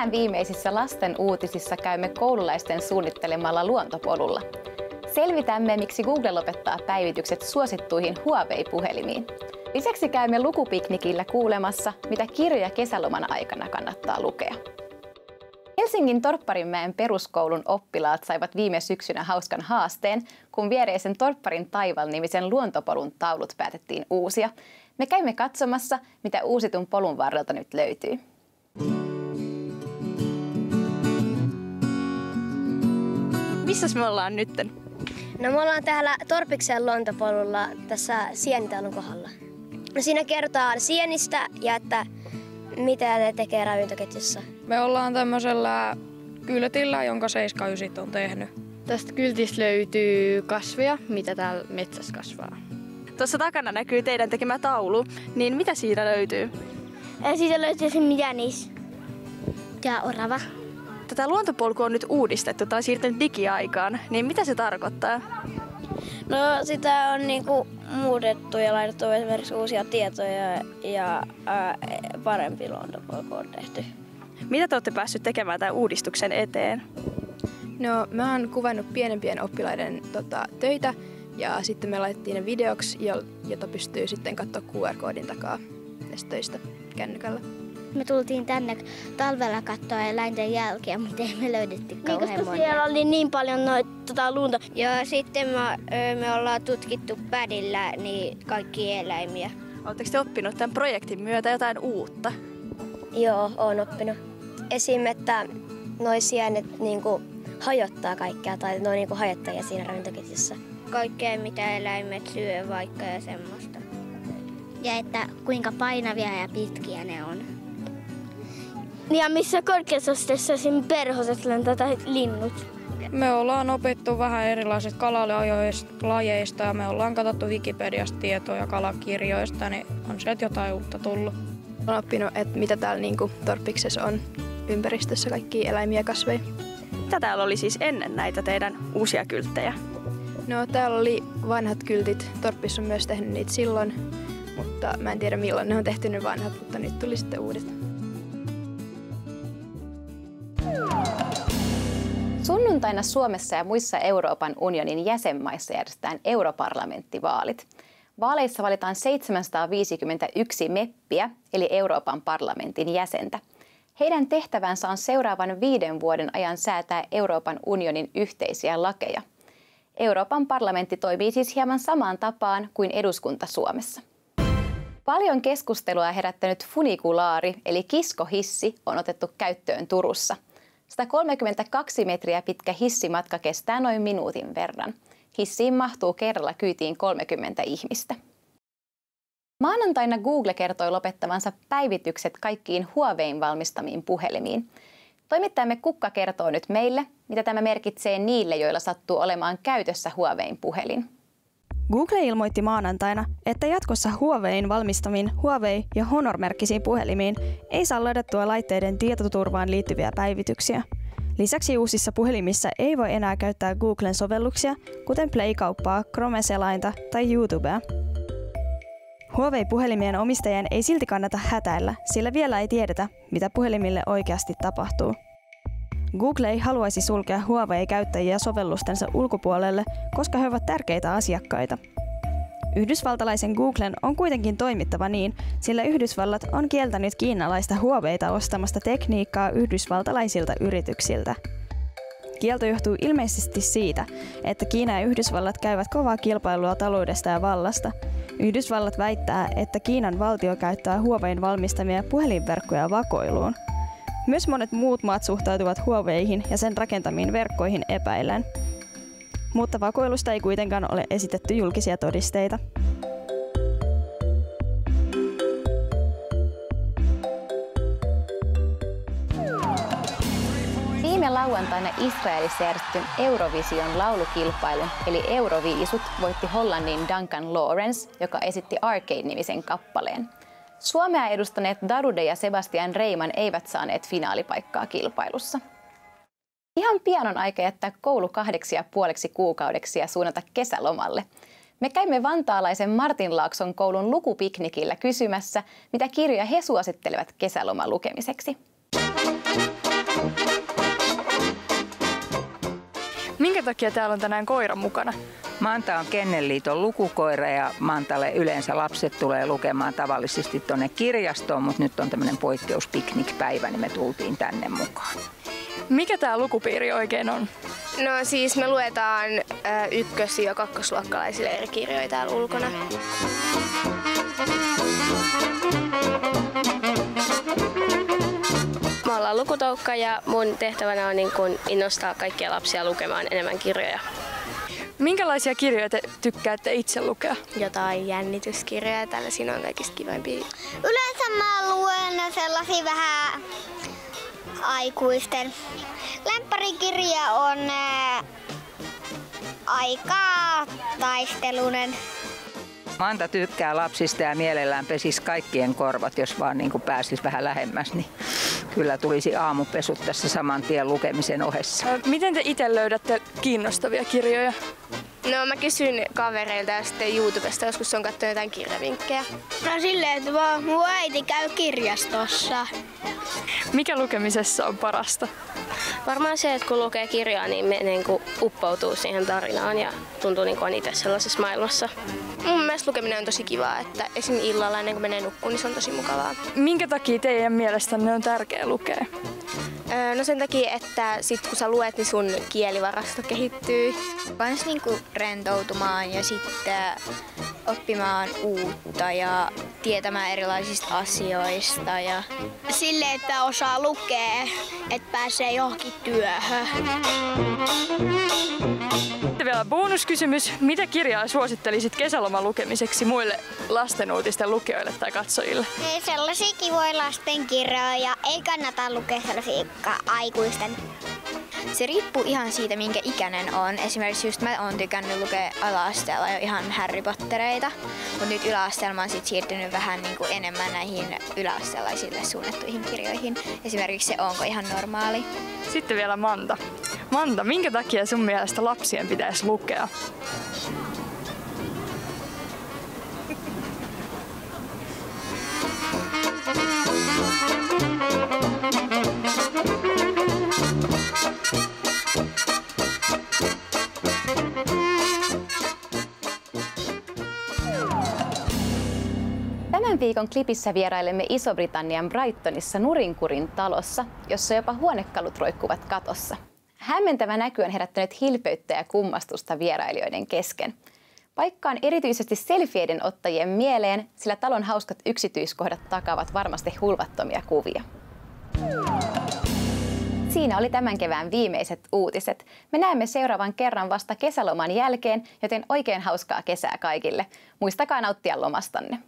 Tänään viimeisissä lasten uutisissa käymme koululaisten suunnittelemalla luontopolulla. Selvitämme, miksi Google lopettaa päivitykset suosittuihin Huawei-puhelimiin. Lisäksi käymme lukupiknikillä kuulemassa, mitä kirjoja kesäloman aikana kannattaa lukea. Helsingin Torpparinmäen peruskoulun oppilaat saivat viime syksynä hauskan haasteen, kun viereisen Torpparin taival-nimisen luontopolun taulut päätettiin uusia. Me käymme katsomassa, mitä uusitun polun varrelta nyt löytyy. Missä me ollaan nytten? No me ollaan täällä Torpiksen luontopolulla tässä Sienitalon kohdalla. No siinä kerrotaan sienistä ja että mitä ne tekee ravintoketjussa. Me ollaan tämmöisellä kyltillä, jonka 79 on tehnyt. Tästä kyltistä löytyy kasveja, mitä täällä metsässä kasvaa. Tuossa takana näkyy teidän tekemä taulu, niin mitä siitä löytyy? Ja siitä löytyy se jänis ja orava. Tätä luontopolkua on nyt uudistettu tai siirtynyt digiaikaan, niin mitä se tarkoittaa? No sitä on niinku muutettu ja laitettu esimerkiksi uusia tietoja ja ää, parempi luontopolku on tehty. Mitä te olette päässyt tekemään tämän uudistuksen eteen? No, mä oon kuvannut pienempien oppilaiden tota, töitä ja sitten me laitettiin ne videoksi, jota pystyy sitten katsoa QR-koodin takaa näistä töistä kännykällä. Me tultiin tänne talvella katsoa eläinten jälkiä, mutta ei me löydetty Niin, kauhean koska monia. siellä oli niin paljon noita tota, lunta. Ja sitten me, me ollaan tutkittu pädillä niin kaikki eläimiä. Oletteko te oppinut tämän projektin myötä jotain uutta? Joo, oon oppinut. Esim. että noi sienet niinku hajottaa kaikkea tai ne on niinku hajottajia siinä ravintoketjussa. Kaikkea mitä eläimet syö vaikka ja semmoista. Ja että kuinka painavia ja pitkiä ne on. Ja missä korkeasasteessa esim. perhoset lentää tai linnut. Me ollaan opittu vähän erilaiset kalalajeista ja me ollaan katsottu Wikipediasta tietoja kalakirjoista, niin on sieltä jotain uutta tullut. Olen oppinut, että mitä täällä niin Torpiksessa on ympäristössä, kaikki eläimiä ja kasveja. Mitä täällä oli siis ennen näitä teidän uusia kylttejä? No täällä oli vanhat kyltit. Torppis on myös tehnyt niitä silloin, mutta mä en tiedä milloin ne on tehty ne vanhat, mutta nyt tuli sitten uudet. Sunnuntaina Suomessa ja muissa Euroopan unionin jäsenmaissa järjestetään europarlamenttivaalit. Vaaleissa valitaan 751 meppiä, eli Euroopan parlamentin jäsentä. Heidän tehtävänsä on seuraavan viiden vuoden ajan säätää Euroopan unionin yhteisiä lakeja. Euroopan parlamentti toimii siis hieman samaan tapaan kuin eduskunta Suomessa. Paljon keskustelua herättänyt funikulaari eli kiskohissi on otettu käyttöön Turussa. 132 metriä pitkä hissimatka kestää noin minuutin verran. Hissiin mahtuu kerralla kyytiin 30 ihmistä. Maanantaina Google kertoi lopettavansa päivitykset kaikkiin Huawein valmistamiin puhelimiin. Toimittajamme Kukka kertoo nyt meille, mitä tämä merkitsee niille, joilla sattuu olemaan käytössä Huawein puhelin. Google ilmoitti maanantaina, että jatkossa Huawein valmistamiin Huawei- ja Honor-merkkisiin puhelimiin ei saa ladattua laitteiden tietoturvaan liittyviä päivityksiä. Lisäksi uusissa puhelimissa ei voi enää käyttää Googlen sovelluksia, kuten Play-kauppaa, Chrome-selainta tai YouTubea. Huawei-puhelimien omistajien ei silti kannata hätäillä, sillä vielä ei tiedetä, mitä puhelimille oikeasti tapahtuu. Google ei haluaisi sulkea Huawei-käyttäjiä sovellustensa ulkopuolelle, koska he ovat tärkeitä asiakkaita. Yhdysvaltalaisen Googlen on kuitenkin toimittava niin, sillä Yhdysvallat on kieltänyt kiinalaista Huaweita ostamasta tekniikkaa yhdysvaltalaisilta yrityksiltä. Kielto johtuu ilmeisesti siitä, että Kiina ja Yhdysvallat käyvät kovaa kilpailua taloudesta ja vallasta. Yhdysvallat väittää, että Kiinan valtio käyttää Huawein valmistamia puhelinverkkoja vakoiluun. Myös monet muut maat suhtautuvat Huaweihin ja sen rakentamiin verkkoihin epäillen. Mutta vakoilusta ei kuitenkaan ole esitetty julkisia todisteita. Viime lauantaina Israelissa järjestetyn Eurovision laulukilpailun eli Euroviisut voitti Hollannin Duncan Lawrence, joka esitti Arcade-nimisen kappaleen. Suomea edustaneet Darude ja Sebastian Reiman eivät saaneet finaalipaikkaa kilpailussa. Ihan pian on aika jättää koulu kahdeksi ja puoleksi kuukaudeksi ja suunnata kesälomalle. Me käymme vantaalaisen Martin Laakson koulun lukupiknikillä kysymässä, mitä kirjoja he suosittelevat kesäloman lukemiseksi. Minkä takia täällä on tänään koira mukana? Manta on Kennelliiton lukukoira ja Mantalle yleensä lapset tulee lukemaan tavallisesti tuonne kirjastoon, mutta nyt on tämmöinen poikkeuspiknikpäivä, niin me tultiin tänne mukaan. Mikä tämä lukupiiri oikein on? No siis me luetaan ykkös- ja kakkosluokkalaisille eri kirjoja täällä ulkona. Mä lukutoukka ja mun tehtävänä on niin kun innostaa kaikkia lapsia lukemaan enemmän kirjoja. Minkälaisia kirjoja te tykkäätte itse lukea? Jotain jännityskirjoja, tällaisia on kaikista kivaimpia. Yleensä mä luen sellaisia vähän aikuisten. Lempparikirja on ää, aika taistelunen. Manta tykkää lapsista ja mielellään pesis kaikkien korvat, jos vaan niin kuin pääsisi vähän lähemmäs, niin kyllä tulisi aamupesut tässä saman tien lukemisen ohessa. Miten te itse löydätte kiinnostavia kirjoja? No mä kysyn kavereilta ja sitten YouTubesta joskus on katsonut jotain kirjavinkkejä. No silleen, että vaan mun äiti käy kirjastossa. Mikä lukemisessa on parasta? Varmaan se, että kun lukee kirjaa, niin me niin kuin uppoutuu siihen tarinaan ja tuntuu niin kuin on itse sellaisessa maailmassa. Mun mielestä lukeminen on tosi kivaa, että esim. illalla ennen kuin menee nukkuun, niin se on tosi mukavaa. Minkä takia teidän mielestänne on tärkeää lukea? No sen takia, että sit kun sä luet, niin sun kielivarasto kehittyy. Kans niinku rentoutumaan ja sitten oppimaan uutta ja tietämään erilaisista asioista. Ja... Sille, että osaa lukea, että pääsee johonkin työhön. Sitten vielä bonuskysymys. Mitä kirjaa suosittelisit kesäloman lukemiseksi muille lastenuutisten lukijoille tai katsojille? Ei sellaisia kivoja lastenkirjoja. Ei kannata lukea sellaisia aikuisten. Se riippuu ihan siitä, minkä ikäinen on. Esimerkiksi just mä oon tykännyt lukea ala-asteella jo ihan Harry Pottereita, mutta nyt yläasteella mä oon sit siirtynyt vähän niin kuin enemmän näihin yläasteelaisille suunnattuihin kirjoihin. Esimerkiksi se Onko ihan normaali. Sitten vielä Manta. Manta, minkä takia sun mielestä lapsien pitäisi lukea? Tämän viikon klipissä vierailemme Iso-Britannian Brightonissa Nurinkurin talossa, jossa jopa huonekalut roikkuvat katossa. Hämmentävä näky on herättänyt hilpeyttä ja kummastusta vierailijoiden kesken. Paikka on erityisesti selfieiden ottajien mieleen, sillä talon hauskat yksityiskohdat takaavat varmasti hulvattomia kuvia. Siinä oli tämän kevään viimeiset uutiset. Me näemme seuraavan kerran vasta kesäloman jälkeen, joten oikein hauskaa kesää kaikille. Muistakaa nauttia lomastanne.